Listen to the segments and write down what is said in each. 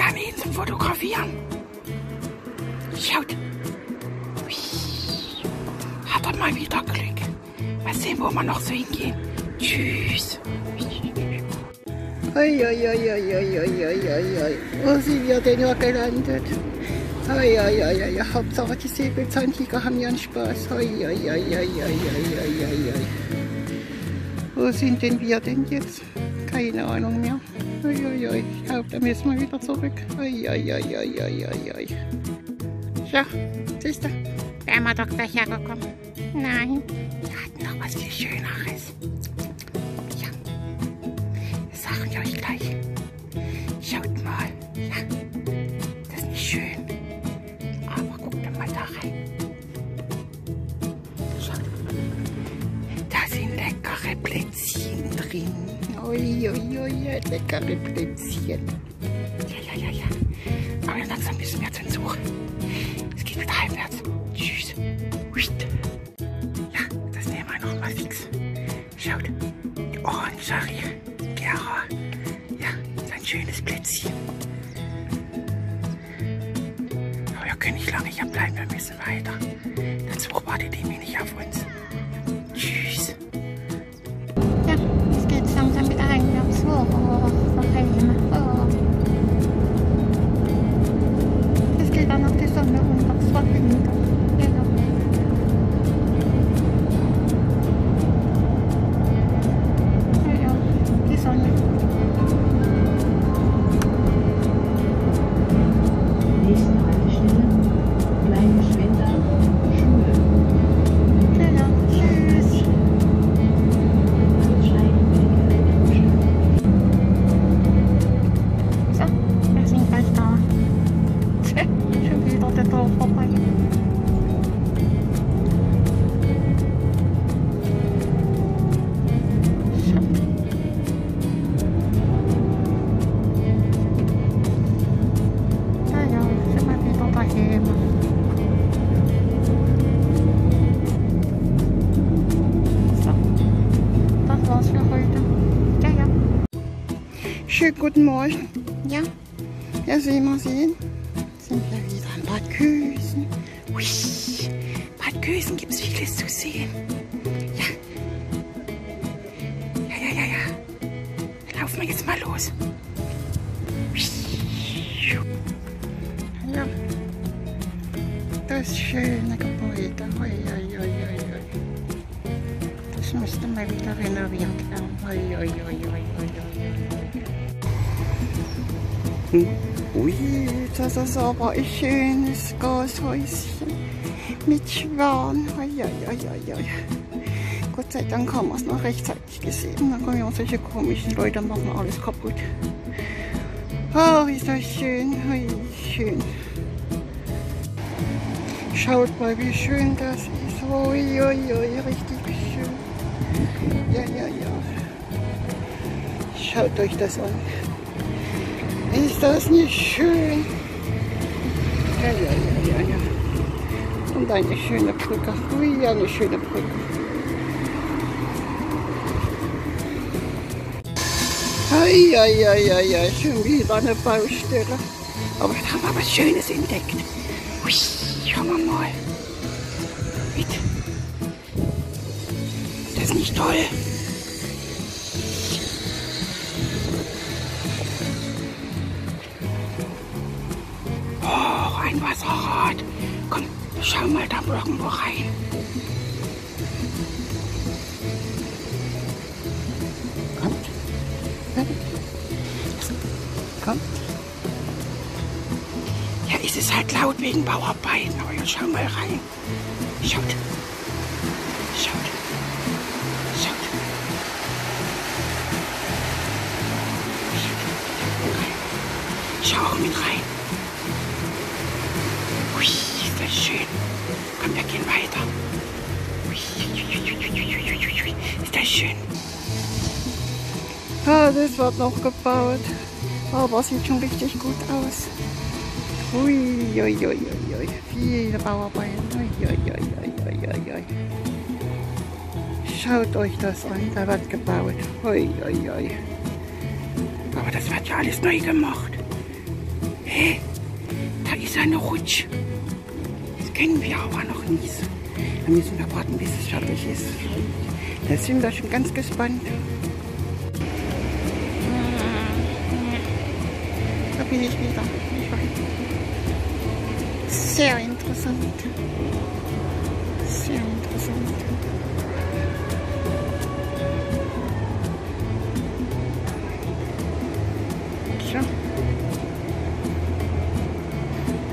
kann ihn Fotografieren. Schaut. Hat er mal wieder Glück. Mal sehen, wo wir noch so hingehen. Tschüss. Oi, oi, oi, oi, oi, oi, oi, oi. Wo sind wir denn ja gelandet? Oi, oi, oi, oi. Hauptsache die Säbelzahntiger haben ihren Spaß. Oi, oi, oi, oi, oi, oi, oi, oi. Wo sind denn wir denn jetzt? Keine Ahnung mehr. Oi. Ich glaube, da müssen wir wieder zurück. Oi. Ja, siehst du, wären wir doch gleich hergekommen. Nein, wir hatten noch was viel Schöneres. Ja, das sage ich euch gleich. Schaut mal, ja, das ist nicht schön. Aber guckt mal da rein. Schaut, da sind leckere Plätzchen drin. Ui, ui, ui, leckere Plätzchen. Ja, ja, ja, ja. Aber langsam müssen wir zum Zug. Es geht wieder heimwärts. Tschüss. Ja, das nehmen wir noch mal fix. Schaut, die Orangerie. Gera. Ja, sein schönes Plätzchen. Aber wir können nicht lange hier bleiben, wir müssen weiter. Der Zug wartet irgendwie nicht auf uns. Åh, vad fin. Åh. Jag ska skriva något till Sonja. Hon. So, das war's für heute. Ja, ja. Schönen guten Morgen. Ja, ja, sehen wir sehen. Sind wir wieder in Bad Kösen. Ui, Bad Kösen gibt es vieles zu sehen. Ja. Ja, ja, ja, ja. Laufen wir jetzt mal los. Das schöne Gebäude. Ui, ui, ui, ui. Das müsste mal wieder renoviert werden. Ui, ui, ui, ui, ui, ui. Ui, das ist aber ein schönes Gashäuschen mit Schwan. Ui, ui, ui, ui. Gott sei Dank haben wir es noch rechtzeitig gesehen. Dann kommen ja solche komischen Leute machen alles kaputt. Oh, ist das schön. Ui, schön. Schaut mal, wie schön das ist. Ui, ui, ui, richtig schön. Ja, ja, ja. Schaut euch das an. Ist das nicht schön? Ja, ja, ja, ja, ja. Und eine schöne Brücke. Ui, eine schöne Brücke. Ei, ei, ei, ei, ei, schon wieder eine Baustelle. Aber da haben wir was Schönes entdeckt. Ui, schauen wir mal. Mit. Das ist nicht toll. Oh, ein Wasserrad. Komm, wir schauen mal da irgendwo rein. Ist halt laut wegen Bauarbeiten, aber jetzt schauen wir mal rein. Schaut. Schaut. Schaut. Schau auch mit rein. Ui, ist das schön. Komm, wir gehen weiter. Ui. Ist das schön. Ah, das wird noch gebaut. Aber sieht schon richtig gut aus. Ui, ui, ui, ui, ui. Viele Bauarbeiten. Ui, ui, ui, ui, ui, ui. Schaut euch das an, da wird gebaut. Ui, ui, ui. Aber das wird ja alles neu gemacht. Hä? Da ist eine Rutsch. Das kennen wir aber noch nicht. Wir müssen wir warten, bis es fertig ist. Da sind wir schon ganz gespannt. Da bin ich wieder. Sehr interessant. Sehr interessant. Tja.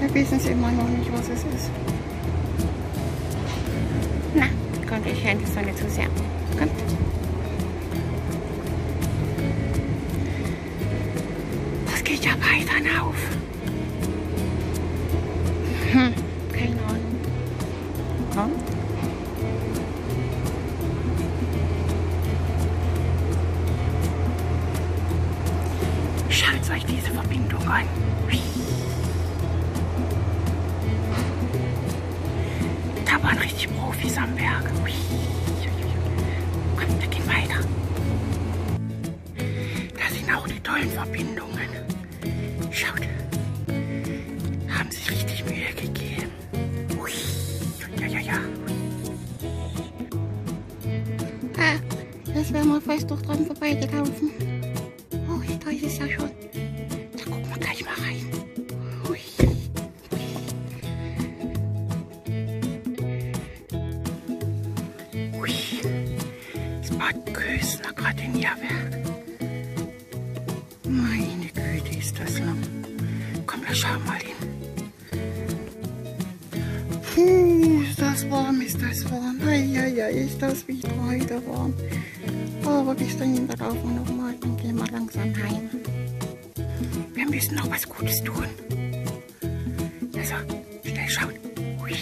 Wir wissen es immer noch nicht, was es ist. Na, kommt, ich scheint die Sonne zu sehr. Kommt. Das geht ja weiter auf. Schaut. Haben sich richtig Mühe gegeben. Ui. Ja, ja, ja. Ah, das wären wir fast doch dran vorbeigelaufen. Das warm, ist das warm. Eieiei, ist das wieder heute warm. Aber dahin, da laufen wir noch mal. Dann gehen wir langsam heim. Wir müssen noch was Gutes tun. Also, schnell schauen. Ui.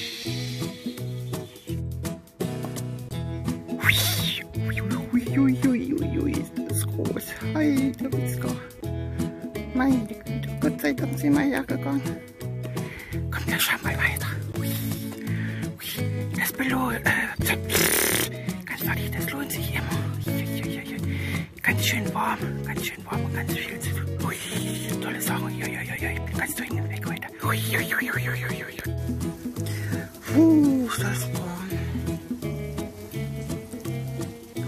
Ui, ui, ui, ui, ui, ui, ui, ist das groß. Heide Witzka. Meine Güte, Gott sei Dank sind wir hergegangen. Warm, ganz schön warm und ganz viel zu tun. Ui, tolle Sache. Ui, ui, ui. Ich bin ganz durch den Weg heute. Ui, ui, ui, ui, ui, ui. Puh, ist das warm.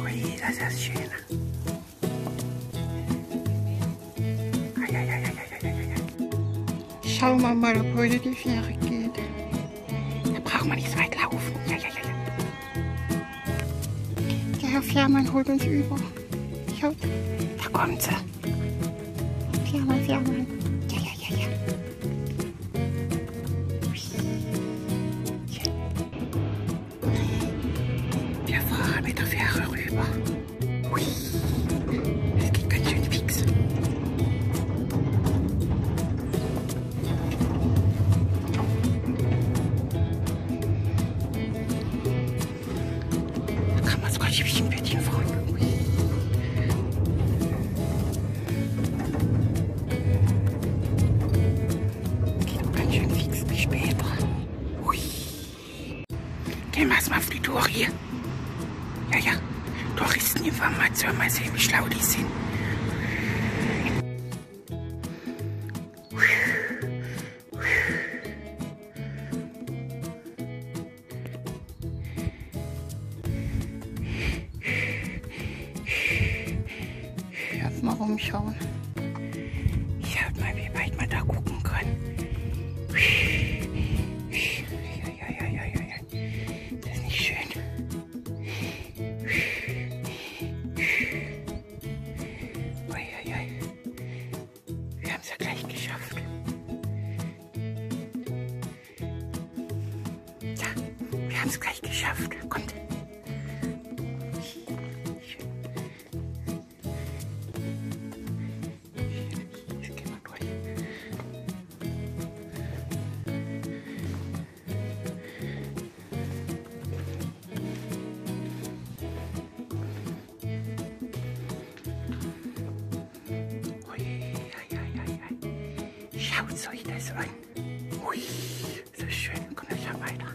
Ui, das ist schön. Ai, ai, ai, ai, ai, ai, ai. Schauen wir mal, ob heute die Fähre geht. Da braucht man nicht so weit laufen. Ja, ja, ja, ja. Der Herr Fährmann holt uns über. Schaut, Da kommt sie. Fährmann, Fährmann. Ja, ja, ja, ja. Wir Wir erstmal auf die Tour hier. Ja, ja. Touristeninformation, mal sehen, wie schlau die sind. Das Schaut euch das an. Ui, so schön. Ich mal weiter.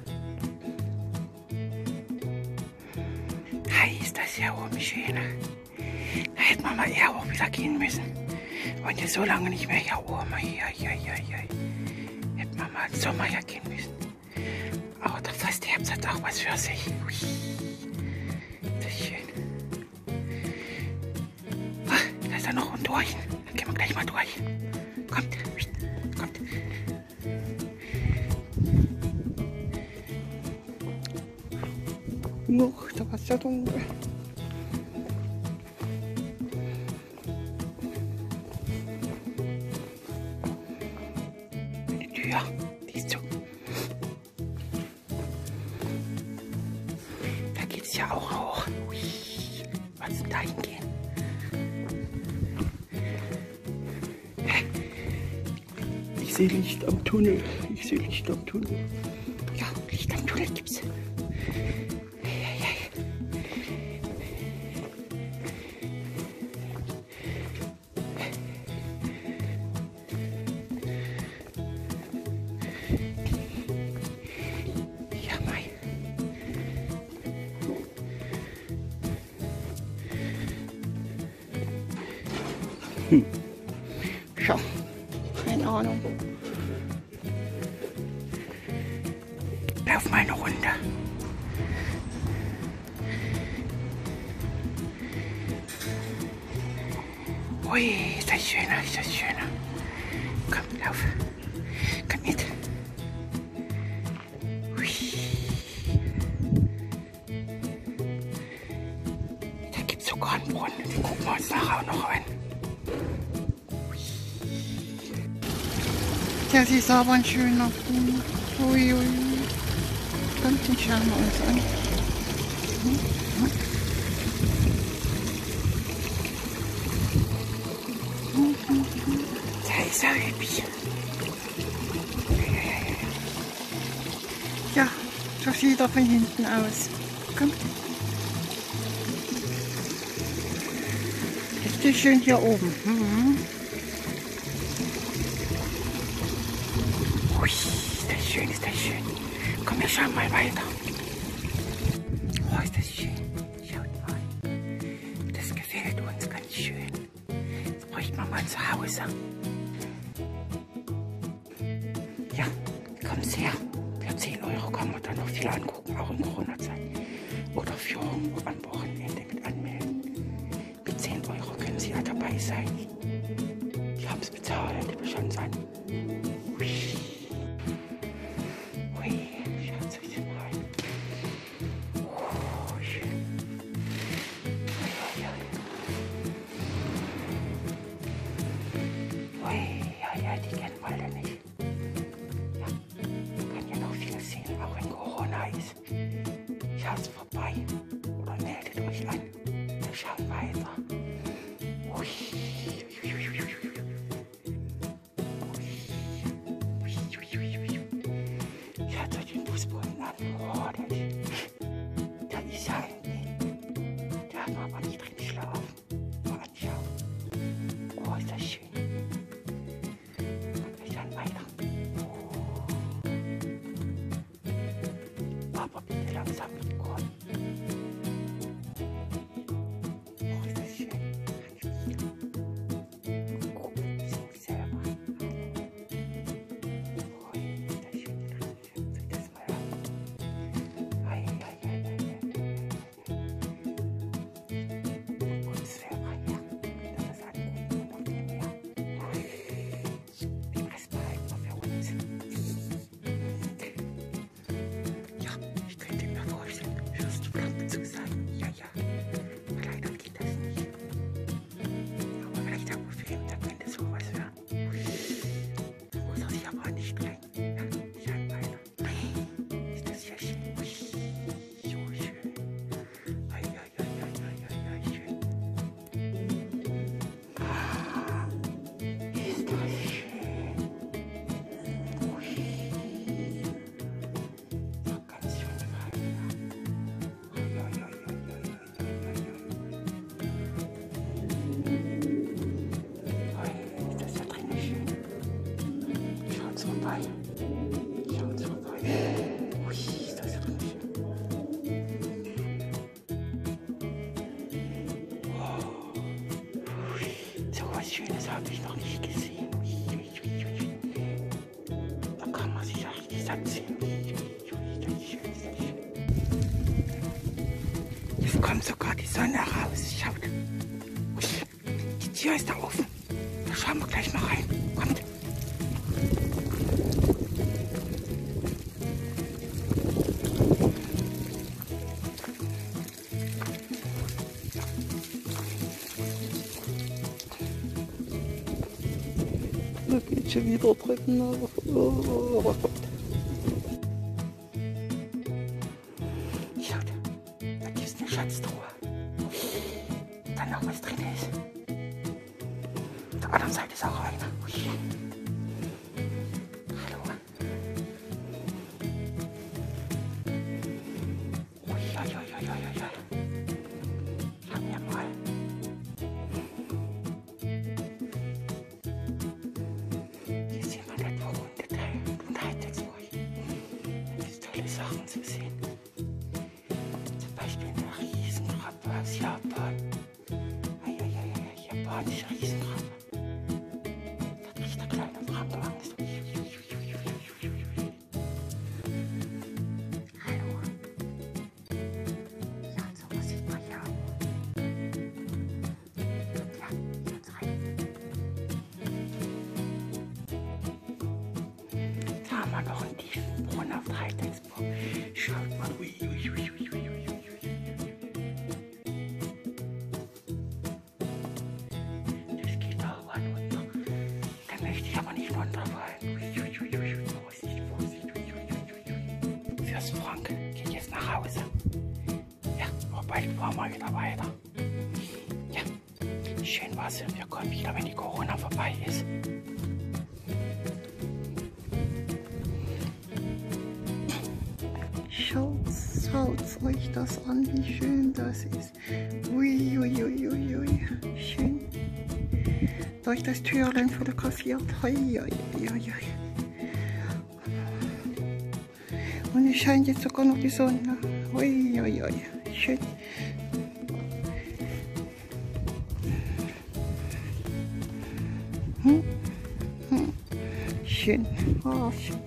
Hey, ist das hier oben schön. Da hätten wir mal eher auch wieder gehen müssen. Und jetzt so lange nicht mehr. Ja, ja, ja, ja, ja. Hätten wir mal Sommer ja gehen müssen. Aber der fast Herbst hat auch was für sich. Ui. Dann gehen wir gleich mal durch. Kommt, kommt. Noch, Licht am Tunnel. Ich sehe Licht am Tunnel. Ja, Licht am Tunnel gibt's. Ui, ist das schöner, ist das schöner. Komm, lauf. Komm mit. Ui. Da gibt's sogar einen Brunnen. Den gucken wir uns nachher auch noch an. Das ist aber ein schöner Brunnen. Ui, ui, ui. Komm, den schauen wir uns an. Da ist er hübsch. Ja, so sieht er von hinten aus. Komm. Richtig schön hier oben. Mhm. Ui, ist das schön, ist das schön. Komm, wir schauen mal weiter. Her. Für 10 Euro kann man da noch viel angucken, auch in Corona-Zeit. Oder irgendwo am Wochenende mit anmelden. Mit 10 Euro können Sie ja dabei sein. Die haben es bezahlt, die schauen an. Schaut vorbei はい。いやちょっとねおいしい久々ですよわあすごい収納サービスの意識 schon wieder drücken. Oh, oh, oh. Schaut. Zu sehen. Zum Beispiel eine Riesenkrabbe aus Japan. Eieiei, japanische Riesenkrabbe. Da kriegt der kleine Frank Angst. Hallo. Ja, so was sieht man ja. Ja, jetzt rein. Da haben wir noch einen tiefen Brunnen auf Heidelsburg. Schaut mal. Ui, ui, ui, ui, ui, bald fahren wir wieder weiter. Ja, schön war's. Wir kommen wieder, wenn die Corona Schaut, schaut euch das an, wie schön das ist. Ui, ui, ui, ui, ui. Schön. Durch das Türlein fotografiert. Hoi. Und es scheint jetzt sogar noch die Sonne. Ui, ui, ui. Schön. Hm? Hm. Schön. Oh, schön.